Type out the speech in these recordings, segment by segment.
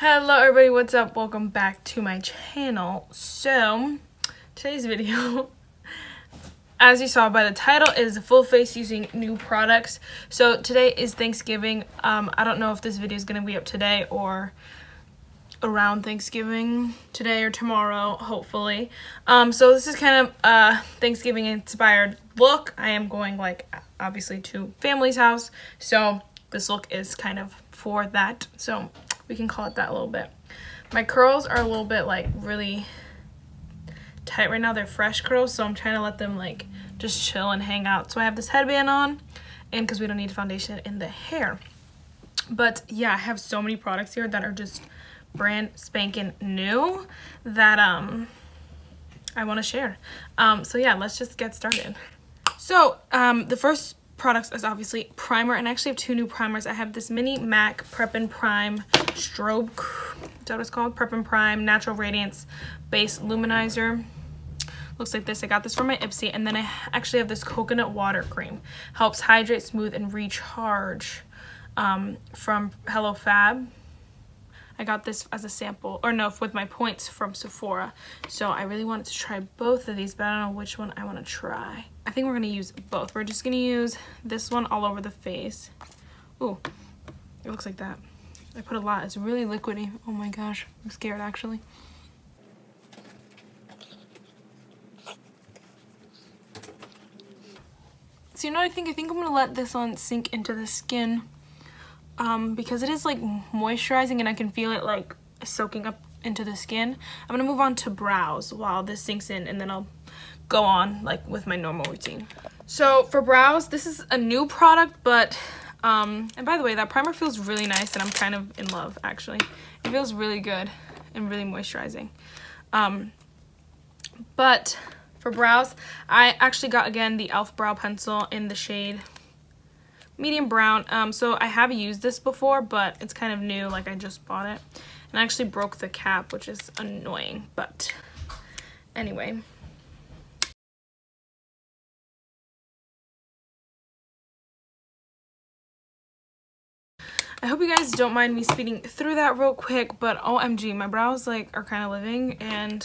Hello everybody, what's up? Welcome back to my channel. So, today's video, as you saw by the title, is a full face using new products. So today is Thanksgiving. Um, I don't know if this video is going to be up today or around Thanksgiving today or tomorrow, hopefully. Um, so this is kind of a Thanksgiving inspired look. I am going like obviously to family's house. So this look is kind of for that. So we can call it that a little bit. My curls are a little bit like really tight right now. They're fresh curls, so I'm trying to let them like just chill and hang out. So I have this headband on and because we don't need foundation in the hair. But yeah, I have so many products here that are just brand spanking new that um I want to share. Um, so yeah, let's just get started. So um, the first products is obviously primer and I actually have two new primers. I have this mini MAC Prep and Prime Strobe, is that what it's called? Prep and Prime Natural Radiance Base Luminizer. Looks like this. I got this from my Ipsy and then I actually have this coconut water cream. Helps hydrate, smooth, and recharge um, from Hello Fab. I got this as a sample, or no, with my points from Sephora. So I really wanted to try both of these, but I don't know which one I want to try. I think we're going to use both. We're just going to use this one all over the face. Ooh, it looks like that. I put a lot. It's really liquidy. Oh my gosh, I'm scared actually. So you know I think? I think I'm going to let this one sink into the skin um, because it is like moisturizing and I can feel it like soaking up into the skin. I'm gonna move on to brows while this sinks in and then I'll go on like with my normal routine. So for brows, this is a new product, but, um, and by the way, that primer feels really nice and I'm kind of in love actually. It feels really good and really moisturizing. Um, but for brows, I actually got again the e.l.f. brow pencil in the shade medium brown. Um, so I have used this before, but it's kind of new, like I just bought it. And I actually broke the cap, which is annoying, but anyway. I hope you guys don't mind me speeding through that real quick, but OMG, my brows like are kind of living and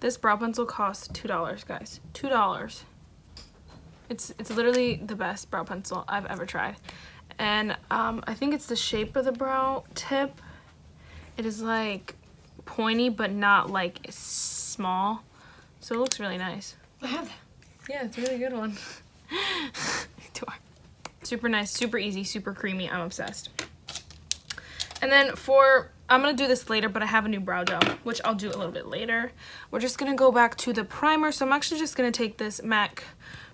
this brow pencil costs $2, guys. $2. It's, it's literally the best brow pencil I've ever tried. And um, I think it's the shape of the brow tip. It is like pointy but not like small. So it looks really nice. I have that. Yeah, it's a really good one. super nice, super easy, super creamy. I'm obsessed. And then for, I'm going to do this later, but I have a new brow gel, which I'll do a little bit later. We're just going to go back to the primer. So I'm actually just going to take this MAC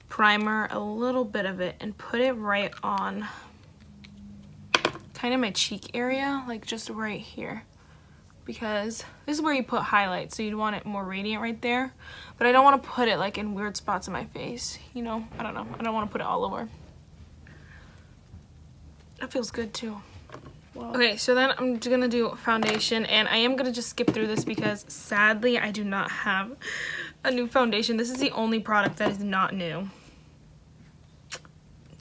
primer, a little bit of it, and put it right on kind of my cheek area, like just right here. Because this is where you put highlight, so you'd want it more radiant right there. But I don't want to put it like in weird spots in my face, you know? I don't know. I don't want to put it all over. That feels good too. Okay, so then I'm just gonna do foundation and I am gonna just skip through this because sadly I do not have a new foundation. This is the only product that is not new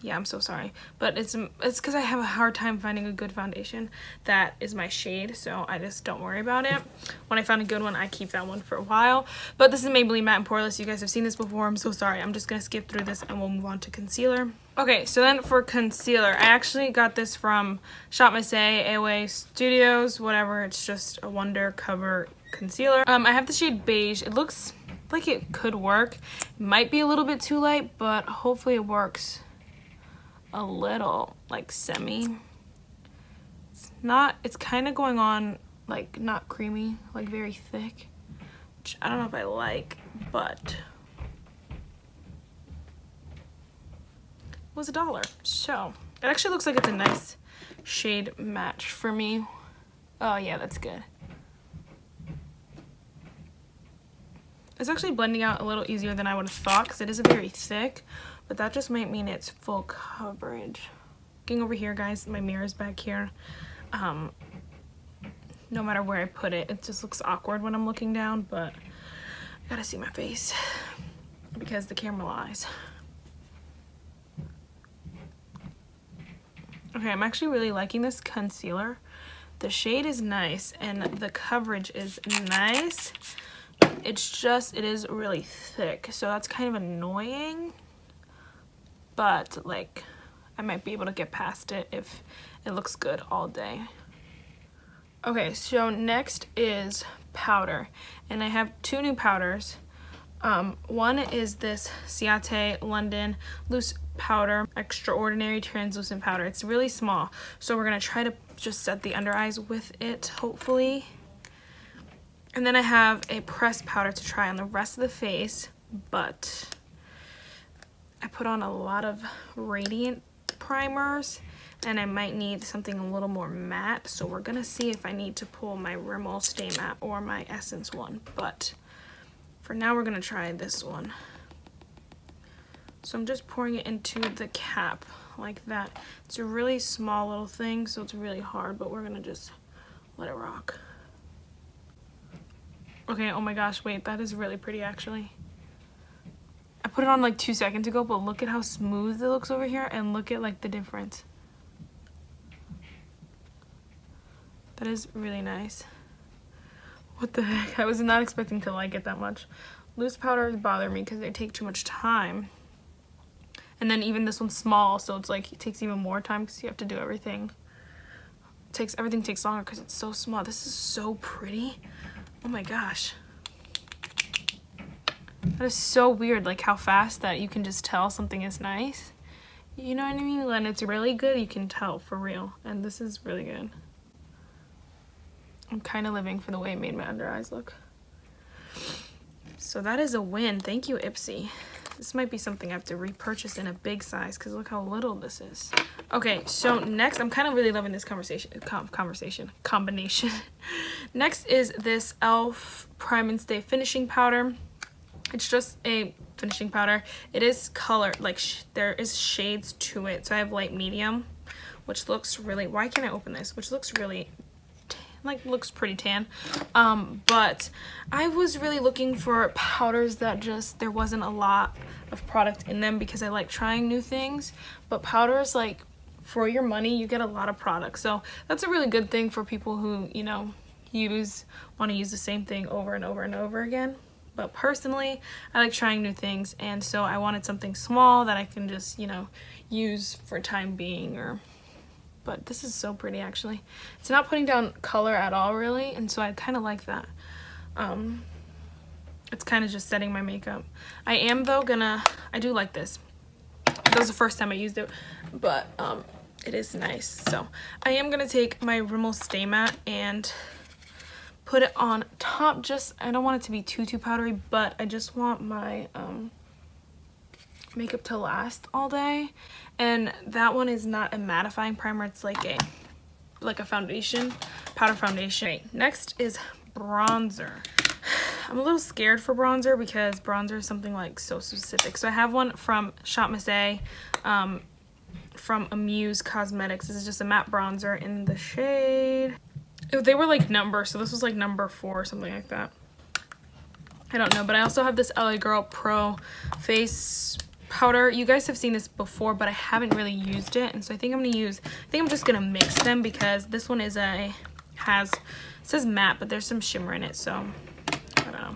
yeah i'm so sorry. But it's it's because i have a hard time finding a good foundation that is my shade so i just don't worry about it. When i find a good one i keep that one for a while. But this is maybelline matte and poreless. You guys have seen this before. I'm so sorry. I'm just gonna skip through this and we'll move on to concealer. Okay so then for concealer i actually got this from shop Miss A AOA Studios whatever. It's just a wonder cover concealer. Um i have the shade beige. It looks like it could work. Might be a little bit too light but hopefully it works a little like semi. It's not, it's kind of going on like not creamy, like very thick, which I don't know if I like, but was a dollar. So it actually looks like it's a nice shade match for me. Oh yeah, that's good. It's actually blending out a little easier than I would have thought because it is a very thick, but that just might mean it's full coverage. Looking over here, guys, my mirror is back here. Um, no matter where I put it, it just looks awkward when I'm looking down, but I gotta see my face because the camera lies. Okay, I'm actually really liking this concealer. the shade is nice and the coverage is nice. It's just, it is really thick. So that's kind of annoying. But like, I might be able to get past it if it looks good all day. Okay, so next is powder. And I have two new powders. Um, one is this Ciate London Loose Powder Extraordinary Translucent Powder. It's really small, so we're going to try to just set the under eyes with it, hopefully. And then I have a pressed powder to try on the rest of the face, but I put on a lot of Radiant primers and I might need something a little more matte, so we're to see if I need to pull my Rimmel Stay Matte or my Essence one, but for now, we're gonna try this one. So I'm just pouring it into the cap like that. It's a really small little thing, so it's really hard, but we're gonna just let it rock. Okay, oh my gosh, wait, that is really pretty actually. I put it on like two seconds ago, but look at how smooth it looks over here and look at like the difference. That is really nice. What the heck? I was not expecting to like it that much. Loose powders bother me because they take too much time. And then even this one's small, so it's like it takes even more time because you have to do everything. It takes Everything takes longer because it's so small. This is so pretty. Oh my gosh. That is so weird, like how fast that you can just tell something is nice. You know what I mean? When it's really good, you can tell for real. And this is really good. I'm kind of living for the way it made my under eyes look. So that is a win. Thank you, Ipsy. This might be something I have to repurchase in a big size because look how little this is. Okay, so next, I'm kind of really loving this conversation, com conversation, combination. next is this e.l.f. Prime and Stay Finishing Powder. It's just a finishing powder. It is color, like there is shades to it. So I have light medium, which looks really, why can't I open this? Which looks really like looks pretty tan um but i was really looking for powders that just there wasn't a lot of product in them because i like trying new things but powders like for your money you get a lot of products so that's a really good thing for people who you know use want to use the same thing over and over and over again but personally I like trying new things and so I wanted something small that I can just you know use for time being or but this is so pretty actually. It's not putting down color at all really, and so I kind of like that. Um, it's kind of just setting my makeup. I am though gonna, I do like this. That was the first time I used it, but um, it is nice. So I am gonna take my Rimmel Stay Matte and put it on top just, I don't want it to be too, too powdery, but I just want my um, makeup to last all day. And that one is not a mattifying primer it's like a like a foundation powder foundation. Right, next is bronzer. I'm a little scared for bronzer because bronzer is something like so specific. So I have one from Shop Miss A um, from Amuse Cosmetics. This is just a matte bronzer in the shade they were like number so this was like number four something like that I don't know but I also have this LA Girl Pro face powder. You guys have seen this before, but I haven't really used it. And so I think I'm to use, I think I'm just to mix them because this one is a, has, says matte, but there's some shimmer in it. So I don't know.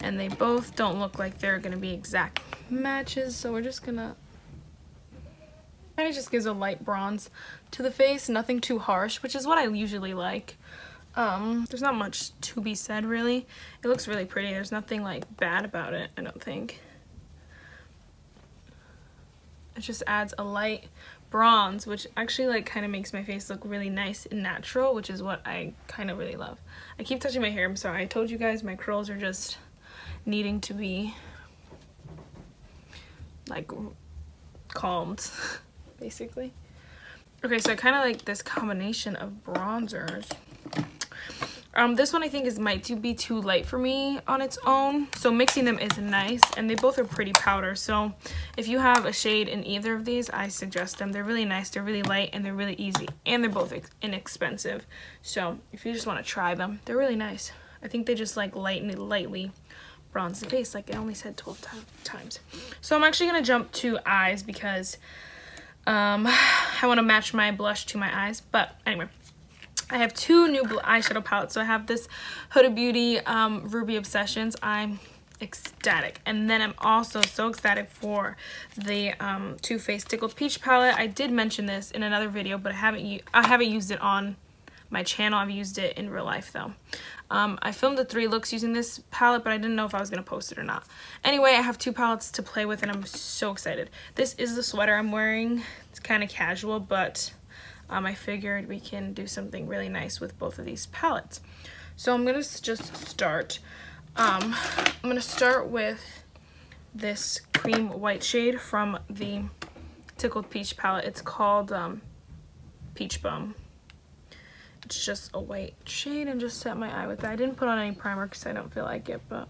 And they both don't look like they're to be exact matches. So we're just to, kind of just gives a light bronze to the face. Nothing too harsh, which is what I usually like. Um, there's not much to be said really. It looks really pretty. There's nothing like bad about it, I don't think. It just adds a light bronze, which actually like kind of makes my face look really nice and natural, which is what I kind of really love. I keep touching my hair. I'm sorry. I told you guys my curls are just needing to be like calmed, basically. Okay, so I kind of like this combination of bronzers. Um, this one I think is might be too light for me on its own. So mixing them is nice and they both are pretty powder. So if you have a shade in either of these, I suggest them. They're really nice, they're really light, and they're really easy. And they're both inexpensive. So if you just want to try them, they're really nice. I think they just like lightly, lightly bronze the face like I only said 12 times. So I'm actually going to jump to eyes because um, I want to match my blush to my eyes. But anyway, I have two new eyeshadow palettes. So I have this Huda Beauty um, Ruby Obsessions. I'm ecstatic. And then I'm also so ecstatic for the um, Too Faced Tickled Peach palette. I did mention this in another video, but I haven't I haven't used it on my channel. I've used it in real life though. Um, I filmed the three looks using this palette, but I didn't know if I was going to post it or not. Anyway, I have two palettes to play with and I'm so excited. This is the sweater I'm wearing. It's kind of casual, but um, I figured we can do something really nice with both of these palettes. So I'm going to just start. Um, I'm going to start with this cream white shade from the Tickled Peach palette. It's called um, Peach Bum. It's just a white shade and just set my eye with that. I didn't put on any primer because I don't feel like it, but...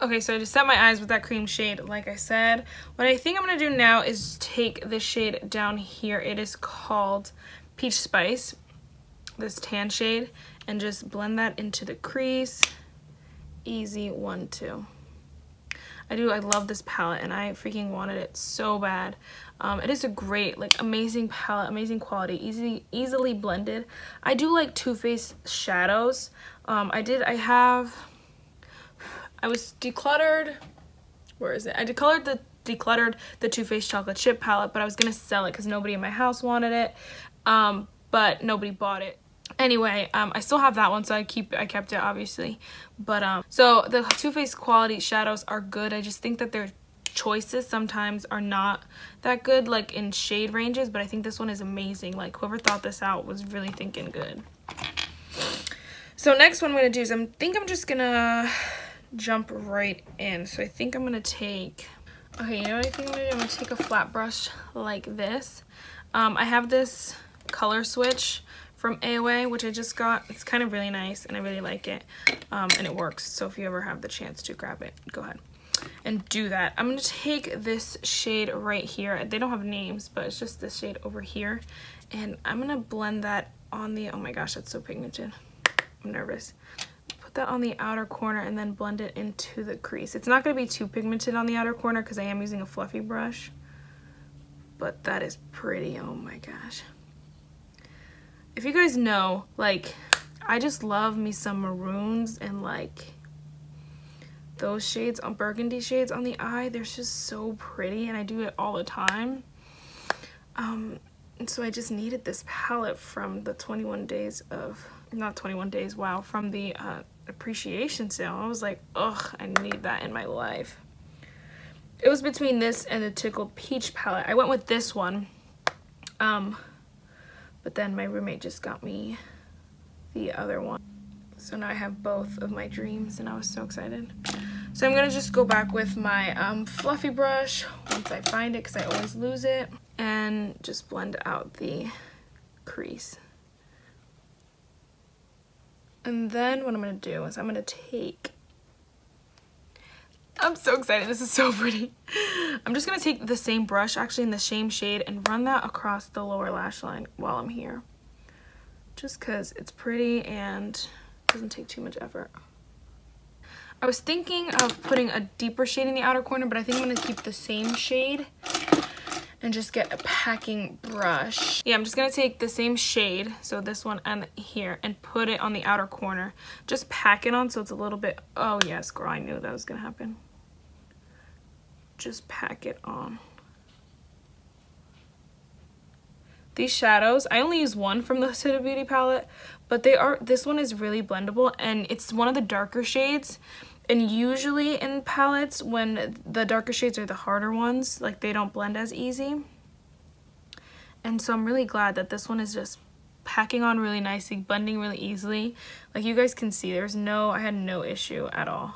Okay, so I just set my eyes with that cream shade, like I said. What I think I'm going to do now is take this shade down here. It is called Peach Spice, this tan shade, and just blend that into the crease. Easy one, two. I do, I love this palette and I freaking wanted it so bad. Um, it is a great, like amazing palette, amazing quality, easy, easily blended. I do like Too Faced shadows. Um, I did, I have, I was decluttered, where is it? I decolored the decluttered the Too Faced chocolate chip palette, but I was gonna sell it because nobody in my house wanted it, um, but nobody bought it anyway um, i still have that one so i keep i kept it obviously but um so the Too Faced quality shadows are good i just think that their choices sometimes are not that good like in shade ranges but i think this one is amazing like whoever thought this out was really thinking good so next one i'm gonna do is i think i'm just gonna jump right in so i think i'm gonna take okay you know what i think i'm gonna do i'm gonna take a flat brush like this um i have this color switch from AOA, which I just got. It's kind of really nice and I really like it. Um, and it works. So if you ever have the chance to grab it, go ahead and do that. I'm going to take this shade right here. They don't have names, but it's just this shade over here. And I'm going to blend that on the, oh my gosh, that's so pigmented. I'm nervous. Put that on the outer corner and then blend it into the crease. It's not going to be too pigmented on the outer corner because I am using a fluffy brush. But that is pretty, oh my gosh if you guys know, like, I just love me some maroons and like those shades on burgundy shades on the eye. They're just so pretty and I do it all the time. Um, and so I just needed this palette from the 21 days of, not 21 days, wow, from the uh, appreciation sale. I was like, ugh, I need that in my life. It was between this and the Tickled Peach palette. I went with this one. Um, but then my roommate just got me the other one. So now I have both of my dreams and I was so excited. So I'm going to just go back with my um, fluffy brush once I find it because I always lose it. And just blend out the crease. And then what I'm going to do is I'm going to take I'm so excited. This is so pretty. I'm just going to take the same brush, actually in the same shade, and run that across the lower lash line while I'm here. Just because it's pretty and doesn't take too much effort. I was thinking of putting a deeper shade in the outer corner, but I think I'm going to keep the same shade and just get a packing brush. Yeah, I'm just going to take the same shade, so this one and here, and put it on the outer corner. Just pack it on so it's a little bit, oh yes, girl, I knew that was going to happen. Just pack it on. These shadows, I only use one from the Huda Beauty palette, but they are, this one is really blendable, and it's one of the darker shades. And usually in palettes, when the darker shades are the harder ones, like they don't blend as easy. And so I'm really glad that this one is just packing on really nicely, blending really easily. Like you guys can see, there's no, I had no issue at all.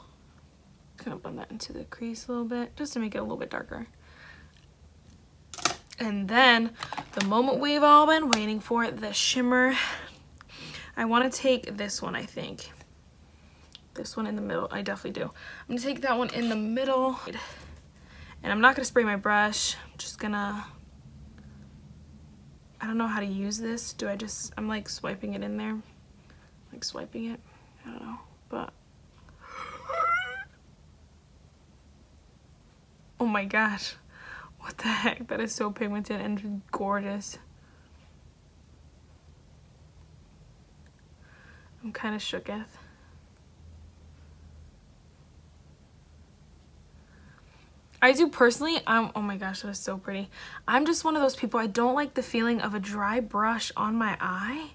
Gonna blend that into the crease a little bit, just to make it a little bit darker. And then the moment we've all been waiting for, the shimmer. I want to take this one, I think this one in the middle. I definitely do. I'm going to take that one in the middle. And I'm not going to spray my brush. I'm just going to... I don't know how to use this. Do I just... I'm like swiping it in there. Like swiping it. I don't know. But... Oh my gosh. What the heck? That is so pigmented and gorgeous. I'm kind of shooketh. I do personally, um, oh my gosh, that was so pretty. I'm just one of those people, I don't like the feeling of a dry brush on my eye.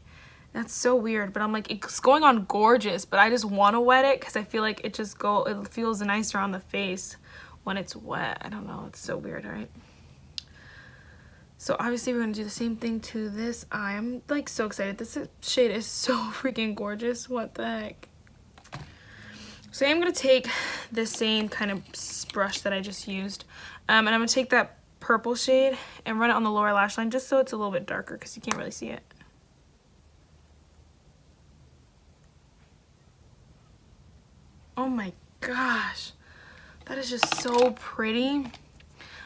That's so weird, but I'm like, it's going on gorgeous, but I just want to wet it because I feel like it just go, it feels nicer on the face when it's wet. I don't know, it's so weird, all right? So obviously we're going to do the same thing to this eye. I'm like so excited. This shade is so freaking gorgeous. What the heck? So I'm going to take the same kind of brush that I just used. Um, and I'm going to take that purple shade and run it on the lower lash line just so it's a little bit darker because you can't really see it. Oh my gosh. That is just so pretty.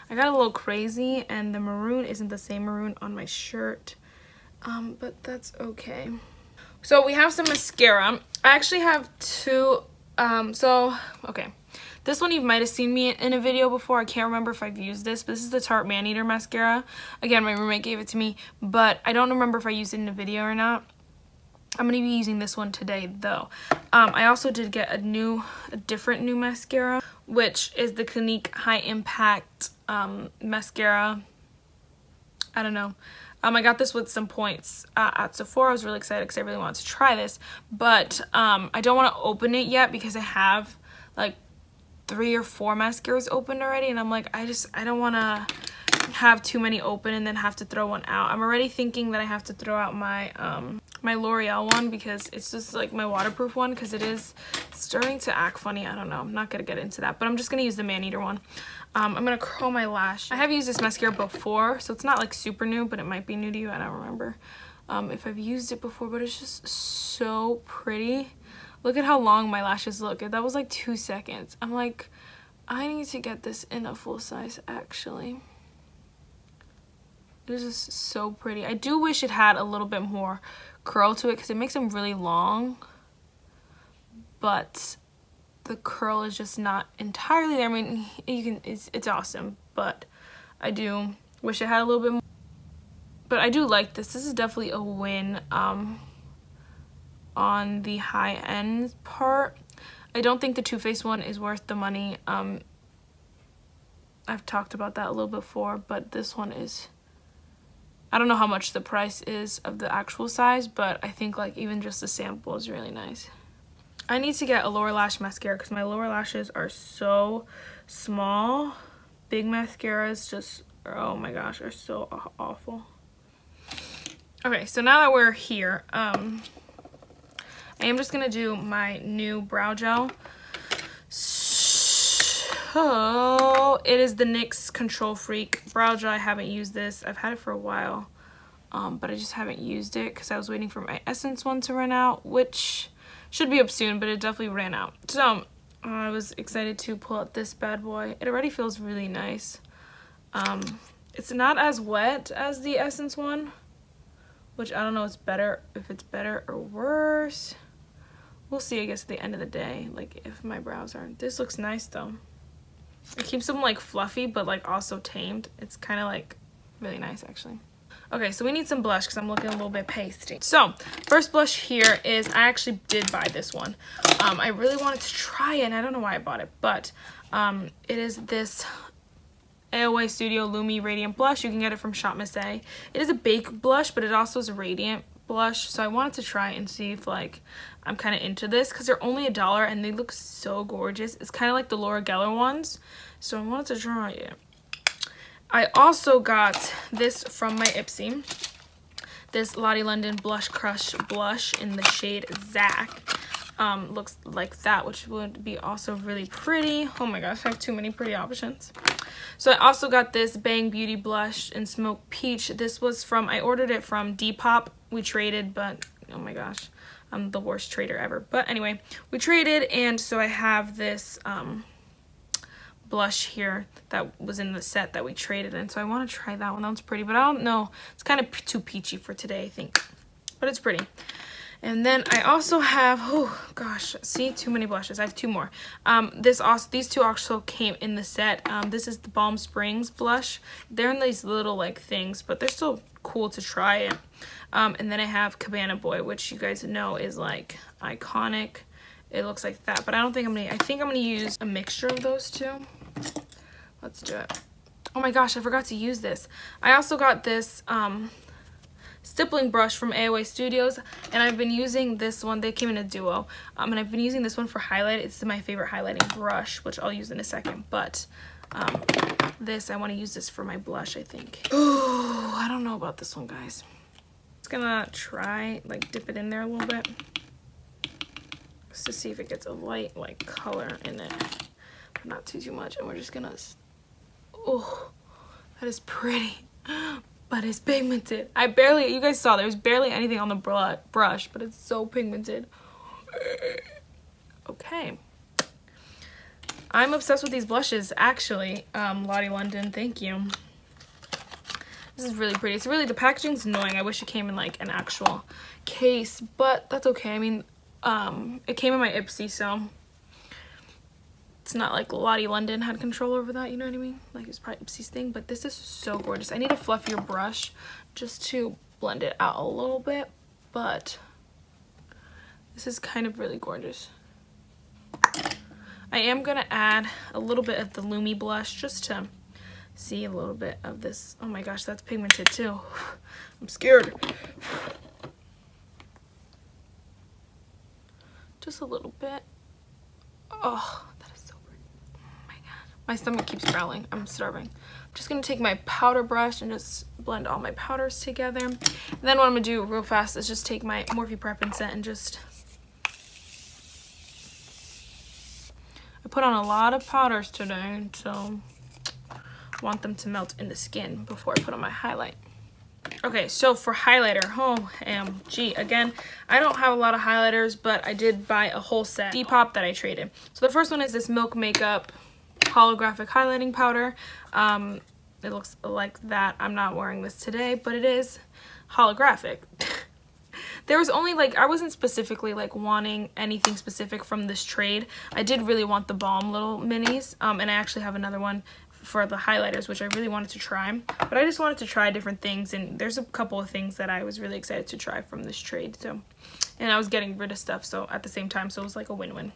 I got a little crazy and the maroon isn't the same maroon on my shirt. Um, but that's okay. So we have some mascara. I actually have two um, so, okay. This one you might have seen me in a video before. I can't remember if I've used this, but this is the Tarte Maneater Mascara. Again, my roommate gave it to me, but I don't remember if I used it in a video or not. I'm going to be using this one today, though. Um, I also did get a new, a different new mascara, which is the Clinique High Impact um, Mascara. I don't know. Um, I got this with some points uh, at Sephora. I was really excited because I really wanted to try this. But um, I don't want to open it yet because I have like three or four mascaras open already. And I'm like, I just, I don't want to have too many open and then have to throw one out. I'm already thinking that I have to throw out my um, my L'Oreal one because it's just like my waterproof one because it is starting to act funny. I don't know. I'm not going to get into that. But I'm just going to use the Maneater one. Um, I'm going to curl my lash. I have used this mascara before, so it's not like super new, but it might be new to you. I don't remember um, if I've used it before, but it's just so pretty. Look at how long my lashes look. That was like two seconds. I'm like, I need to get this in a full size, actually. It is just so pretty. I do wish it had a little bit more curl to it because it makes them really long. But the curl is just not entirely there. I mean, you can it's it's awesome, but I do wish it had a little bit more. But I do like this. This is definitely a win um, on the high end part. I don't think the Too Faced one is worth the money. Um, I've talked about that a little before, but this one is I don't know how much the price is of the actual size, but I think like even just the sample is really nice. I need to get a lower lash mascara because my lower lashes are so small. Big mascaras just, oh my gosh, are so awful. Okay, so now that we're here, um, I am just going to do my new brow gel. So, it is the NYX Control Freak brow gel. I haven't used this. I've had it for a while, um, but I just haven't used it because I was waiting for my Essence one to run out, which should be up soon, but it definitely ran out. So uh, I was excited to pull out this bad boy. It already feels really nice. Um, it's not as wet as the Essence one, which I don't know it's better if it's better or worse. We'll see, I guess, at the end of the day, like if my brows aren't. This looks nice though. It keeps them like fluffy, but like also tamed. It's kind of like really nice actually. Okay, so we need some blush because I'm looking a little bit pasty. So, first blush here is, I actually did buy this one. Um, I really wanted to try it, and I don't know why I bought it, but um, it is this AOA Studio Lumi Radiant Blush. You can get it from Shop Miss A. It is a baked blush, but it also is a radiant blush, so I wanted to try and see if, like, I'm kind of into this, because they're only a dollar, and they look so gorgeous. It's kind of like the Laura Geller ones, so I wanted to try it. I also got this from my Ipsy. This Lottie London Blush Crush blush in the shade Zac. Um, looks like that, which would be also really pretty. Oh my gosh, I have too many pretty options. So I also got this Bang Beauty blush in Smoke Peach. This was from, I ordered it from Depop. We traded, but oh my gosh, I'm the worst trader ever. But anyway, we traded, and so I have this um, blush here that was in the set that we traded in. So I want to try that one. That one's pretty, but I don't know. It's kind of too peachy for today, I think. But it's pretty. And then I also have, oh gosh, see, too many blushes. I have two more. Um, this also, these two also came in the set. Um, this is the Balm Springs blush. They're in these little like things, but they're still cool to try it. Um, and then I have Cabana Boy, which you guys know is like iconic. It looks like that, but I don't think I'm gonna, I think I'm gonna use a mixture of those two. Let's do it. Oh my gosh, I forgot to use this. I also got this um, stippling brush from AOA Studios, and I've been using this one. They came in a duo, um, and I've been using this one for highlight. It's my favorite highlighting brush, which I'll use in a second, but um, this, I want to use this for my blush, I think. Oh, I don't know about this one, guys. Just gonna try, like, dip it in there a little bit just to see if it gets a light, like, color in it, but not too, too much, and we're just gonna Oh, that is pretty. But it's pigmented. I barely, you guys saw, there's barely anything on the brush, but it's so pigmented. Okay. I'm obsessed with these blushes, actually. Um, Lottie London, thank you. This is really pretty. It's really, the packaging's annoying. I wish it came in like an actual case, but that's okay. I mean, um, it came in my Ipsy, so it's not like Lottie London had control over that, you know what I mean? Like it's probably Ipsy's thing, but this is so gorgeous. I need a fluffier brush just to blend it out a little bit, but this is kind of really gorgeous. I am gonna add a little bit of the Lumi blush just to see a little bit of this. Oh my gosh, that's pigmented too. I'm scared. Just a little bit. Oh, that is so pretty. Oh my god. My stomach keeps growling. I'm starving. I'm just going to take my powder brush and just blend all my powders together. And then what I'm going to do real fast is just take my Morphe Prep and Set and just... I put on a lot of powders today, so I want them to melt in the skin before I put on my highlight. Okay, so for highlighter, oh, MG. Again, I don't have a lot of highlighters, but I did buy a whole set Depop that I traded. So the first one is this Milk Makeup holographic highlighting powder. Um, it looks like that. I'm not wearing this today, but it is holographic. there was only like, I wasn't specifically like wanting anything specific from this trade. I did really want the Balm little minis, um, and I actually have another one for the highlighters, which I really wanted to try. But I just wanted to try different things, and there's a couple of things that I was really excited to try from this trade. So, And I was getting rid of stuff so at the same time, so it was like a win-win.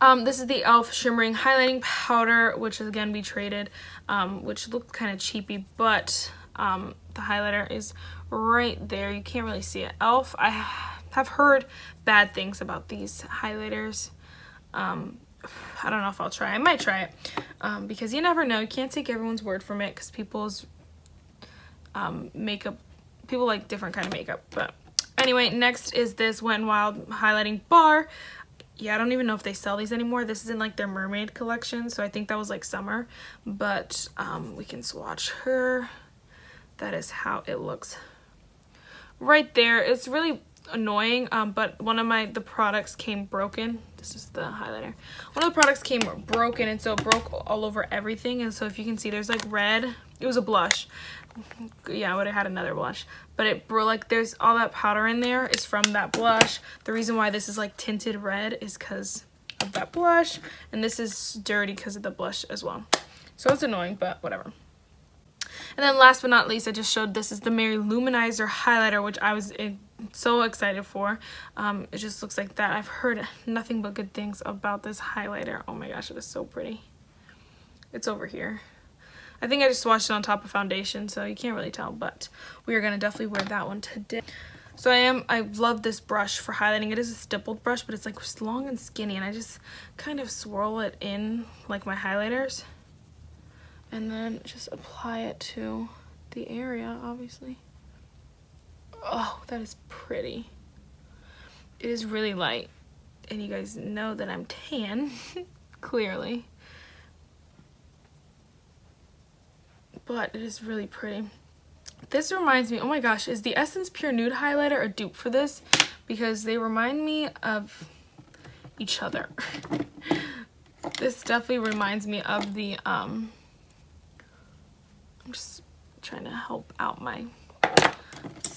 Um, this is the e.l.f. Shimmering Highlighting Powder, which is again we traded, um, which looked kind of cheapy, but um, the highlighter is right there. You can't really see it. e.l.f. I have heard bad things about these highlighters. Um, I don't know if I'll try. I might try it um, because you never know. You can't take everyone's word from it because people's um, makeup, people like different kind of makeup. But anyway, next is this Wet n Wild highlighting bar yeah, I don't even know if they sell these anymore. This is in like their mermaid collection, so I think that was like summer. But um, we can swatch her. That is how it looks right there. It's really annoying, um, but one of my, the products came broken. This is the highlighter. One of the products came broken, and so it broke all over everything. And so if you can see, there's like red. It was a blush yeah, I would have had another blush. But it, broke, like, there's all that powder in there is from that blush. The reason why this is, like, tinted red is because of that blush. And this is dirty because of the blush as well. So it's annoying, but whatever. And then last but not least, I just showed this is the Mary-Lou Manizer highlighter, which I was eh, so excited for. Um, it just looks like that. I've heard nothing but good things about this highlighter. Oh my gosh, it is so pretty. It's over here. I think I just swatched it on top of foundation, so you can't really tell, but we are going to definitely wear that one today. So I am, I love this brush for highlighting. It is a stippled brush, but it's like long and skinny, and I just kind of swirl it in like my highlighters. And then just apply it to the area, obviously. Oh, that is pretty. It is really light. And you guys know that I'm tan, clearly. but it is really pretty. This reminds me, oh my gosh, is the Essence Pure Nude Highlighter a dupe for this? Because they remind me of each other. this definitely reminds me of the, um, I'm just trying to help out my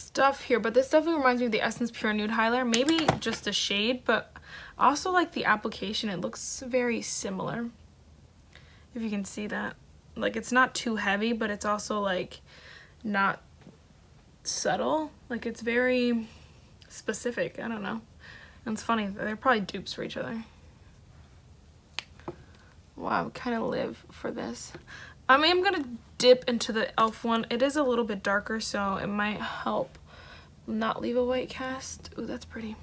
stuff here, but this definitely reminds me of the Essence Pure Nude Highlighter. Maybe just a shade, but also like the application, it looks very similar. If you can see that. Like it's not too heavy, but it's also like not subtle. Like it's very specific. I don't know. And it's funny, they're probably dupes for each other. Wow, kind of live for this. I mean, I'm going to dip into the e.l.f. one. It is a little bit darker, so it might help not leave a white cast. Ooh, that's pretty.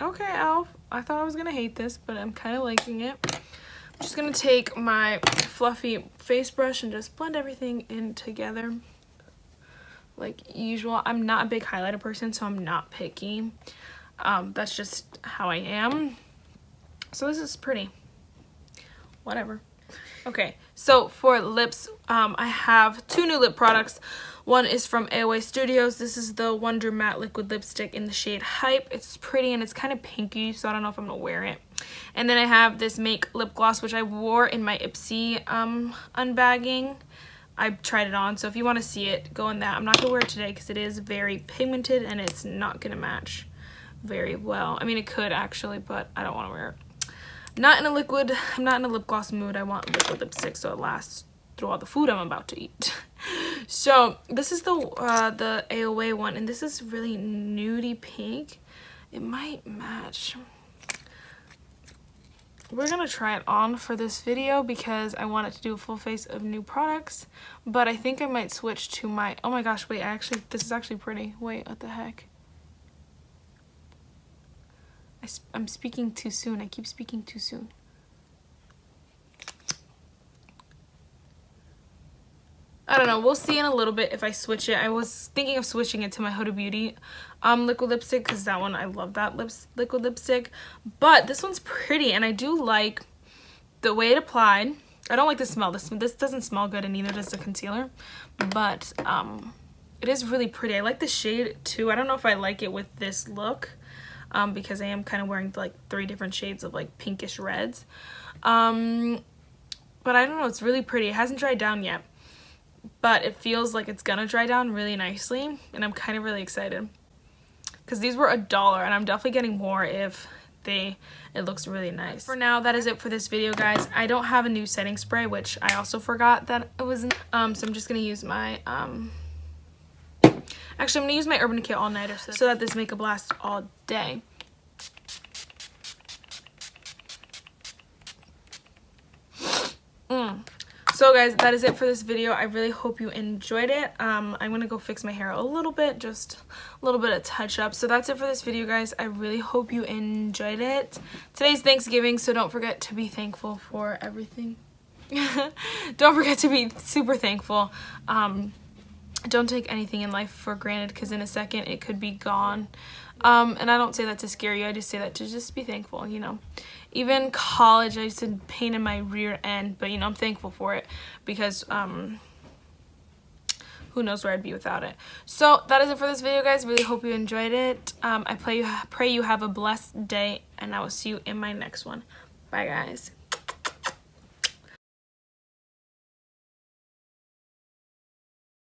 Okay, e.l.f. I thought I was going to hate this, but I'm kind of liking it. I'm just going to take my fluffy face brush and just blend everything in together like usual. I'm not a big highlighter person, so I'm not picky. Um, that's just how I am. So this is pretty. Whatever. Okay, so for lips, um, I have two new lip products. One is from AOA Studios. This is the Wonder Matte Liquid Lipstick in the shade Hype. It's pretty and it's kind of pinky, so I don't know if I'm going to wear it. And then I have this Make Lip Gloss, which I wore in my Ipsy um, unbagging. I tried it on, so if you want to see it, go in that. I'm not going to wear it today because it is very pigmented and it's not going to match very well. I mean, it could actually, but I don't want to wear it. Not in a liquid, I'm not in a lip gloss mood. I want liquid lipstick so it lasts through all the food I'm about to eat. so this is the uh, the AOA one, and this is really nudie pink. It might match. We're gonna try it on for this video because I wanted to do a full face of new products but I think I might switch to my oh my gosh wait I actually this is actually pretty. Wait what the heck? I I'm speaking too soon. I keep speaking too soon I don't know. We'll see in a little bit if I switch it. I was thinking of switching it to my Huda Beauty um, liquid lipstick because that one, I love that lips liquid lipstick. But this one's pretty and I do like the way it applied. I don't like the smell. This, this doesn't smell good and neither does the concealer. But um, it is really pretty. I like the shade too. I don't know if I like it with this look um, because I am kind of wearing like three different shades of like pinkish reds. Um, but I don't know. It's really pretty. It hasn't dried down yet but it feels like it's gonna dry down really nicely and I'm kind of really excited. Because these were a dollar and I'm definitely getting more if they it looks really nice. For now that is it for this video guys. I don't have a new setting spray which I also forgot that it was um so I'm just gonna use my um actually I'm gonna use my Urban Decay all-nighter so, so that this makeup lasts all day So guys, that is it for this video. I really hope you enjoyed it. Um, I'm going to go fix my hair a little bit, just a little bit of touch up. So that's it for this video, guys. I really hope you enjoyed it. Today's Thanksgiving, so don't forget to be thankful for everything. don't forget to be super thankful. Um, don't take anything in life for granted because in a second it could be gone. Um, and I don't say that to scare you. I just say that to just be thankful, you know. Even college, I used to pain in my rear end, but, you know, I'm thankful for it because, um, who knows where I'd be without it. So that is it for this video, guys. Really hope you enjoyed it. Um, I pray you, pray you have a blessed day, and I will see you in my next one. Bye, guys.